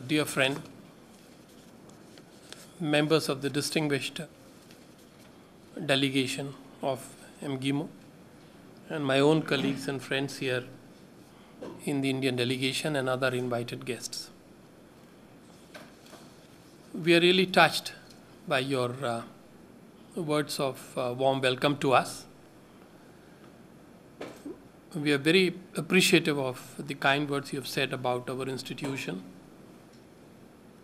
dear friend, members of the distinguished delegation of MGIMO, and my own colleagues and friends here in the Indian delegation and other invited guests. We are really touched by your uh, words of uh, warm welcome to us. We are very appreciative of the kind words you have said about our institution.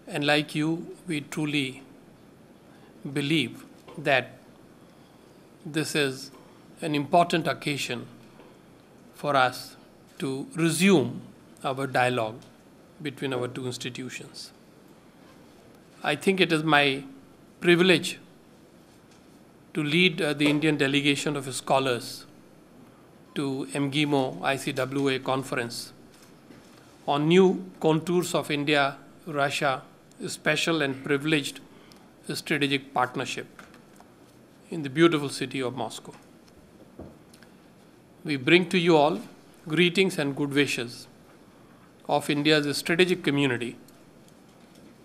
And like you, we truly believe that this is an important occasion for us to resume our dialogue between our two institutions. I think it is my privilege to lead uh, the Indian delegation of scholars to MGIMO ICWA conference on new contours of India Russia special and privileged strategic partnership in the beautiful city of Moscow. We bring to you all greetings and good wishes of India's strategic community,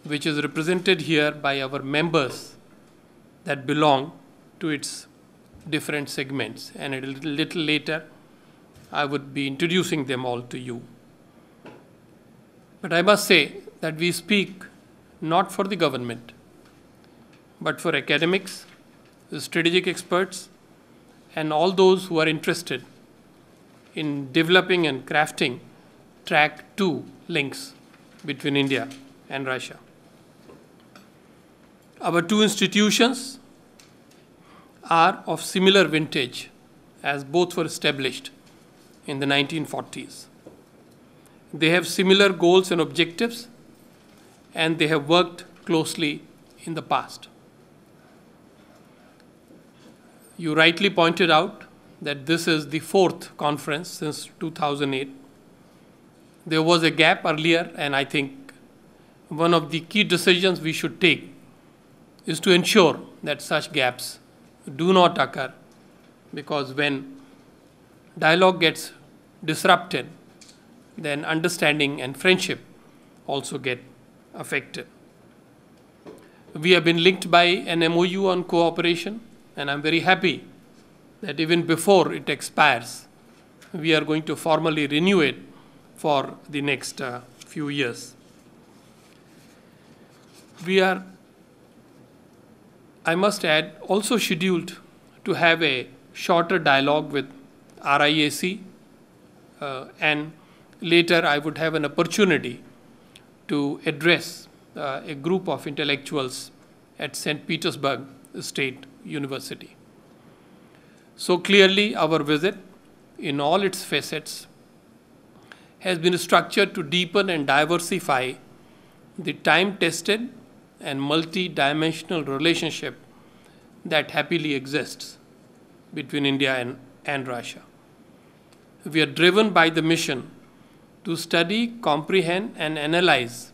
which is represented here by our members that belong to its different segments. And a little, later, I would be introducing them all to you. But I must say that we speak not for the government, but for academics, strategic experts, and all those who are interested in developing and crafting track two links between India and Russia. Our two institutions are of similar vintage as both were established in the 1940s. They have similar goals and objectives, and they have worked closely in the past. You rightly pointed out that this is the fourth conference since 2008. There was a gap earlier, and I think one of the key decisions we should take is to ensure that such gaps do not occur because when dialogue gets disrupted, then understanding and friendship also get affected. We have been linked by an MOU on cooperation, and I'm very happy that even before it expires, we are going to formally renew it for the next uh, few years. We are, I must add, also scheduled to have a shorter dialogue with RIAC, uh, and later I would have an opportunity to address uh, a group of intellectuals at St. Petersburg State University. So clearly, our visit, in all its facets, has been structured to deepen and diversify the time tested and multi dimensional relationship that happily exists between India and, and Russia. We are driven by the mission to study, comprehend, and analyze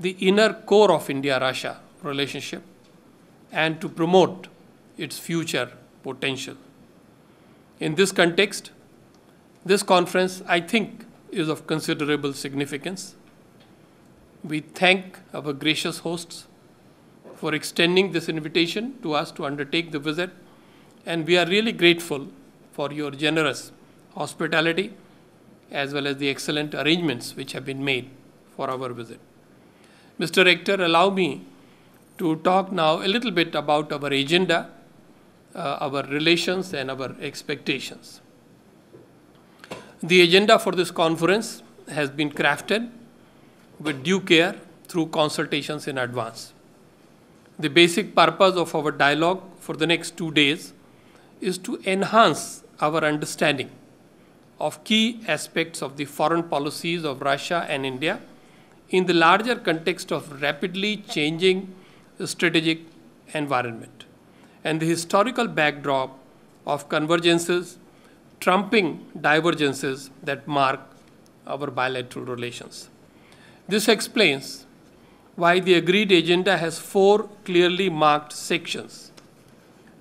the inner core of India Russia relationship and to promote its future potential. In this context, this conference, I think, is of considerable significance. We thank our gracious hosts for extending this invitation to us to undertake the visit, and we are really grateful for your generous hospitality as well as the excellent arrangements which have been made for our visit. Mr. Rector, allow me to talk now a little bit about our agenda, uh, our relations, and our expectations. The agenda for this conference has been crafted with due care through consultations in advance. The basic purpose of our dialogue for the next two days is to enhance our understanding of key aspects of the foreign policies of Russia and India in the larger context of rapidly changing strategic environment and the historical backdrop of convergences trumping divergences that mark our bilateral relations. This explains why the agreed agenda has four clearly marked sections,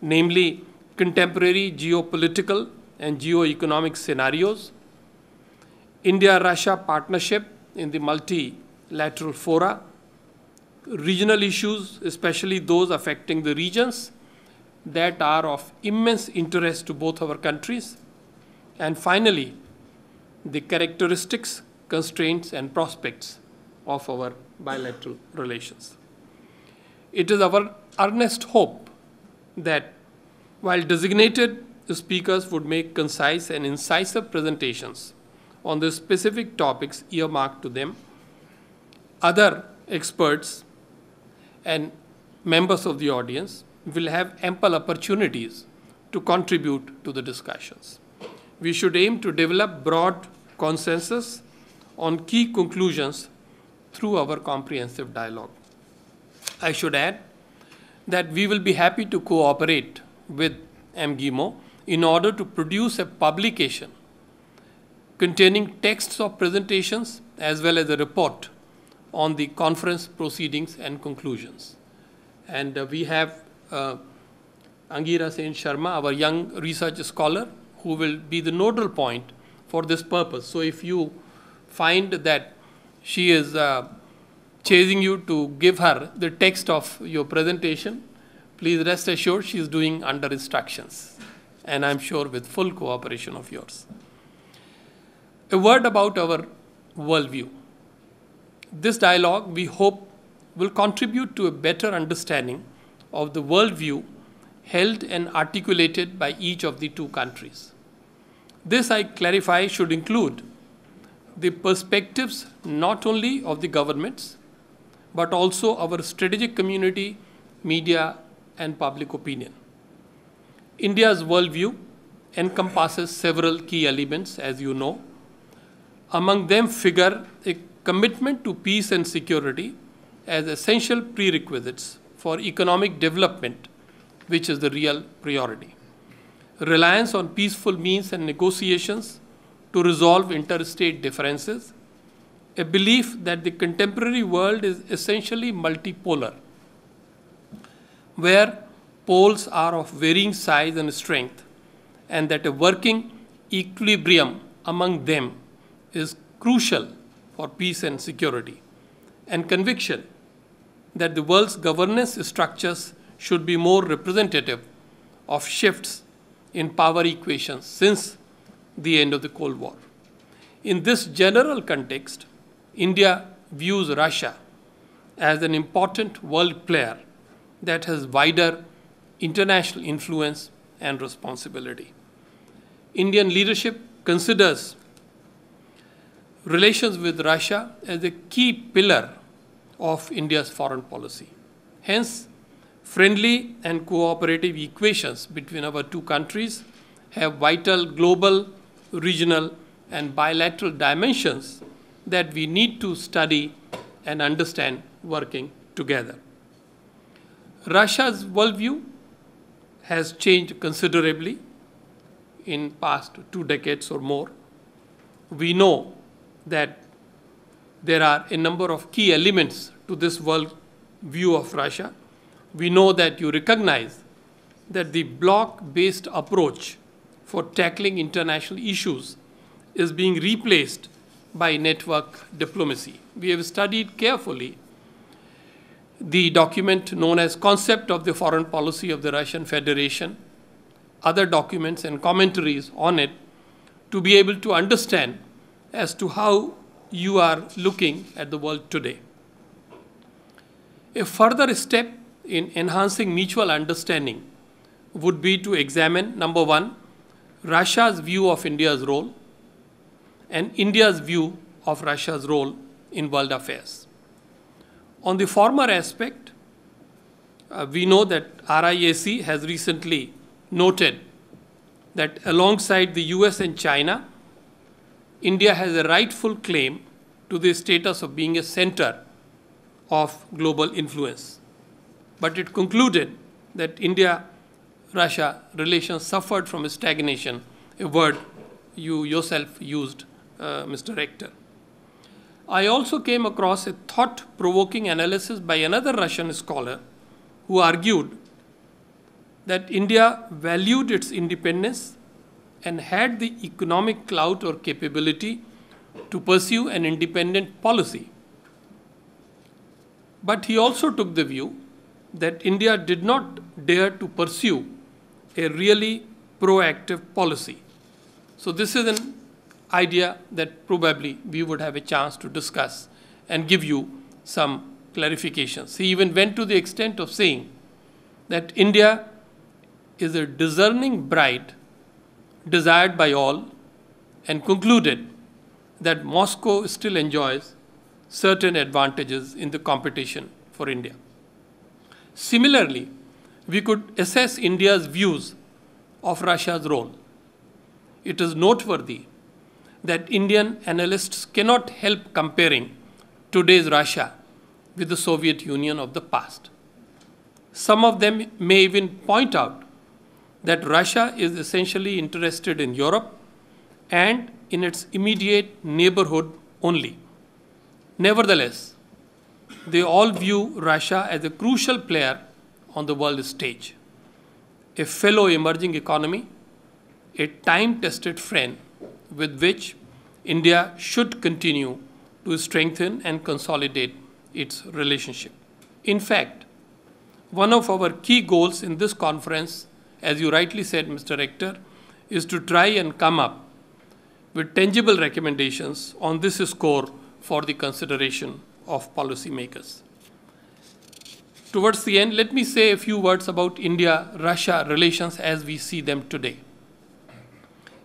namely contemporary geopolitical and geo-economic scenarios, India-Russia partnership in the multilateral fora, regional issues, especially those affecting the regions that are of immense interest to both our countries, and finally, the characteristics, constraints, and prospects of our bilateral relations. It is our earnest hope that while designated speakers would make concise and incisive presentations on the specific topics earmarked to them, other experts and members of the audience will have ample opportunities to contribute to the discussions. We should aim to develop broad consensus on key conclusions through our comprehensive dialogue. I should add that we will be happy to cooperate with MGIMO in order to produce a publication containing texts of presentations as well as a report on the conference proceedings and conclusions. And uh, we have uh, Angira Sen Sharma, our young research scholar, who will be the nodal point for this purpose. So if you find that she is uh, chasing you to give her the text of your presentation, please rest assured she is doing under instructions. And I'm sure with full cooperation of yours. A word about our worldview. This dialogue, we hope, will contribute to a better understanding of the worldview held and articulated by each of the two countries. This, I clarify, should include the perspectives not only of the governments, but also our strategic community, media, and public opinion. India's worldview encompasses several key elements, as you know. Among them figure a commitment to peace and security as essential prerequisites for economic development, which is the real priority. Reliance on peaceful means and negotiations to resolve interstate differences, a belief that the contemporary world is essentially multipolar, where poles are of varying size and strength, and that a working equilibrium among them is crucial for peace and security, and conviction that the world's governance structures should be more representative of shifts in power equations since the end of the Cold War. In this general context, India views Russia as an important world player that has wider international influence and responsibility. Indian leadership considers relations with Russia as a key pillar of India's foreign policy. Hence, friendly and cooperative equations between our two countries have vital global, regional, and bilateral dimensions that we need to study and understand working together. Russia's worldview has changed considerably in past two decades or more. We know that there are a number of key elements to this world view of Russia. We know that you recognize that the bloc-based approach for tackling international issues is being replaced by network diplomacy. We have studied carefully the document known as Concept of the Foreign Policy of the Russian Federation, other documents and commentaries on it to be able to understand as to how you are looking at the world today. A further step in enhancing mutual understanding would be to examine number one, Russia's view of India's role and India's view of Russia's role in world affairs. On the former aspect, uh, we know that RIAC has recently noted that alongside the US and China, India has a rightful claim to the status of being a center of global influence. But it concluded that India Russia relations suffered from stagnation, a word you yourself used, uh, Mr. Rector. I also came across a thought provoking analysis by another Russian scholar who argued that India valued its independence and had the economic clout or capability to pursue an independent policy But he also took the view that India did not dare to pursue a really proactive policy. So, this is an idea that probably we would have a chance to discuss and give you some clarifications. He even went to the extent of saying that India is a discerning bride desired by all and concluded that Moscow still enjoys certain advantages in the competition for India. Similarly, we could assess India's views of Russia's role. It is noteworthy that Indian analysts cannot help comparing today's Russia with the Soviet Union of the past. Some of them may even point out that Russia is essentially interested in Europe and in its immediate neighborhood only. Nevertheless, they all view Russia as a crucial player on the world stage, a fellow emerging economy, a time tested friend with which India should continue to strengthen and consolidate its relationship. In fact, one of our key goals in this conference, as you rightly said, Mr. Rector, is to try and come up with tangible recommendations on this score for the consideration of policymakers. Towards the end, let me say a few words about India Russia relations as we see them today.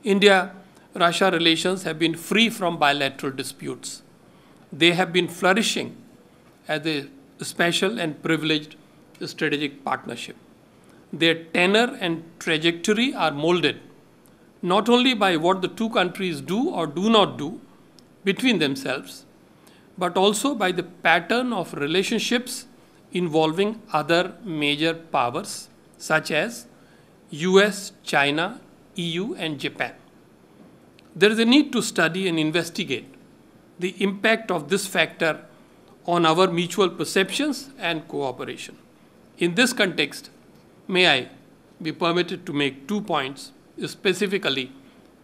India Russia relations have been free from bilateral disputes. They have been flourishing as a special and privileged strategic partnership. Their tenor and trajectory are molded not only by what the two countries do or do not do between themselves, but also by the pattern of relationships involving other major powers such as US, China, EU, and Japan. There is a need to study and investigate the impact of this factor on our mutual perceptions and cooperation. In this context, may I be permitted to make two points specifically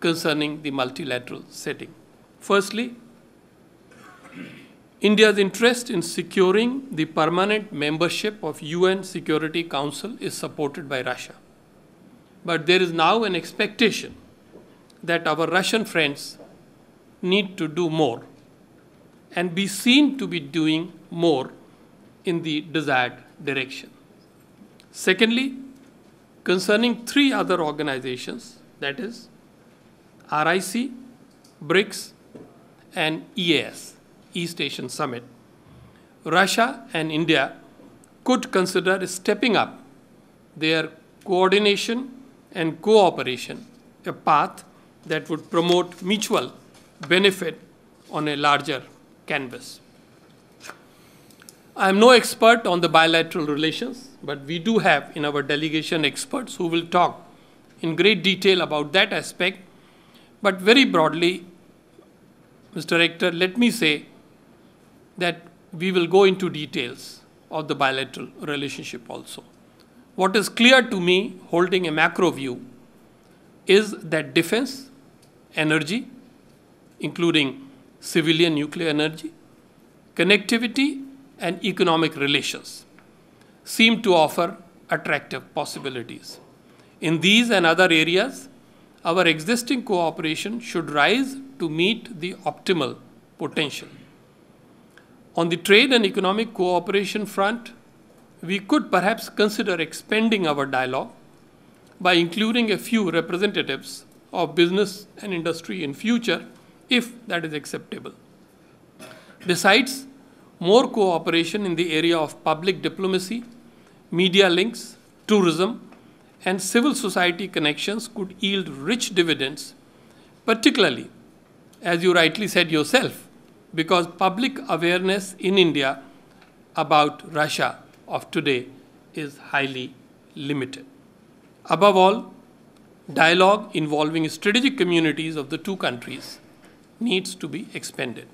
concerning the multilateral setting. Firstly, India's interest in securing the permanent membership of UN Security Council is supported by Russia. But there is now an expectation that our Russian friends need to do more and be seen to be doing more in the desired direction. Secondly, concerning three other organizations, that is RIC, BRICS, and EAS, East Asian Summit, Russia and India could consider stepping up their coordination and cooperation, a path that would promote mutual benefit on a larger canvas. I am no expert on the bilateral relations, but we do have in our delegation experts who will talk in great detail about that aspect. But very broadly, Mr. Rector, let me say that we will go into details of the bilateral relationship also. What is clear to me, holding a macro view, is that defense, energy, including civilian nuclear energy, connectivity, and economic relations seem to offer attractive possibilities. In these and other areas, our existing cooperation should rise to meet the optimal potential. On the trade and economic cooperation front, we could perhaps consider expanding our dialogue by including a few representatives of business and industry in future if that is acceptable. Besides, more cooperation in the area of public diplomacy, media links, tourism, and civil society connections could yield rich dividends, particularly, as you rightly said yourself, because public awareness in India about Russia of today is highly limited. Above all, dialogue involving strategic communities of the two countries needs to be expanded.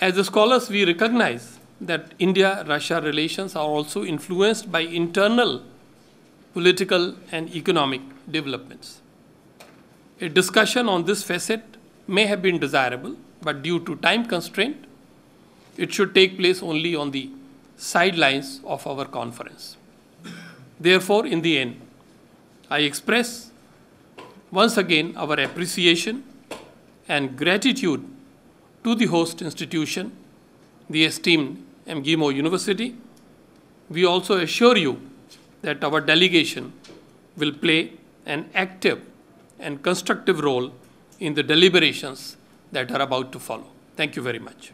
As scholars, we recognize that India Russia relations are also influenced by internal political and economic developments. A discussion on this facet may have been desirable, but due to time constraint, it should take place only on the sidelines of our conference. Therefore, in the end, I express once again our appreciation and gratitude to the host institution, the esteemed MGIMO University. We also assure you that our delegation will play an active and constructive role in the deliberations that are about to follow. Thank you very much.